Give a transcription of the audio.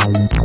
Bye.